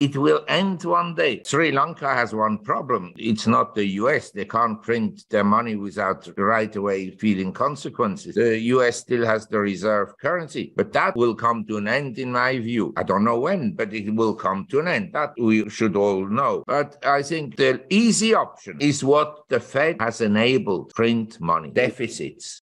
It will end one day. Sri Lanka has one problem. It's not the US. They can't print their money without right away feeling consequences. The US still has the reserve currency, but that will come to an end, in my view. I don't know when, but it will come to an end. That we should all know. But I think the easy option is what the Fed has enabled print money deficits.